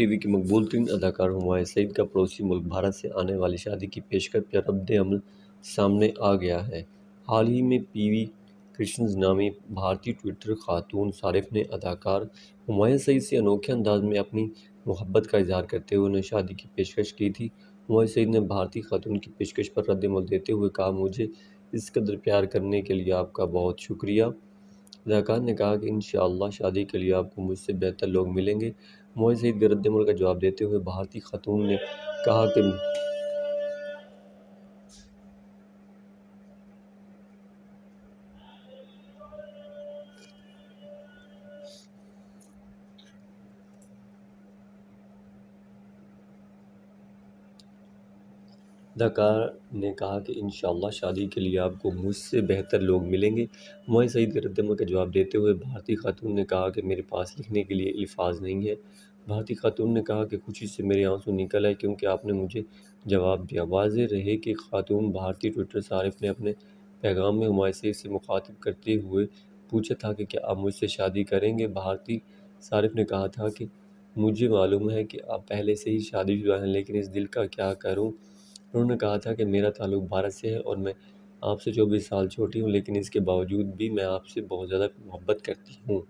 TV की मकबूल तीन अदाकार हुमायूं सईद का पड़ोसी मुल्क भारत से आने वाली शादी की पेशकश पर रद्द-ए-अमल सामने आ गया है। हाल ही में पीवी कृष्णन नामी भारतीय ट्विटर खातून सारिफ ने अदाकार हुमायूं सईद से अनोखे अंदाज में अपनी मोहब्बत का इजहार करते हुए उन्हें शादी की पेशकश की थी। हुमायूं सईद ने भारतीय खातून की पेशकश पर रद्द-ए-अमल देते हुए कहा, मुझे इस कदर प्यार करने के लिए आपका बहुत शुक्रिया। अदाकार ने कहा कि इन शादी के लिए आपको मुझसे बेहतर लोग मिलेंगे। मोहित सईद रद्द-ए-अमल का जवाब देते हुए भारतीय खातून ने कहा कि अदाकार ने कहा कि इंशाअल्लाह शादी के लिए आपको मुझसे बेहतर लोग मिलेंगे। हुमायूं सईद के रद्द-ए-अमल का जवाब देते हुए भारतीय खातून ने कहा कि मेरे पास लिखने के लिए अल्फाज नहीं है भारतीय खातून ने कहा कि खुशी से मेरे आँसू निकल आए क्योंकि आपने मुझे जवाब दिया। वाज़ेह रहे कि खातून भारतीय ट्विटर सारिफ ने अपने पैगाम में हुमायूं सईद से मुखातिब करते हुए पूछा था कि क्या आप मुझसे शादी करेंगे। भारतीय सारिफ ने कहा था कि मुझे मालूम है कि आप पहले से ही शादी शादीशुदा हैं, लेकिन इस दिल का क्या करूँ। उन्होंने कहा था कि मेरा ताल्लुक भारत से है और मैं आपसे चौबीस साल छोटी हूँ, लेकिन इसके बावजूद भी मैं आपसे बहुत ज़्यादा मोहब्बत करती हूँ।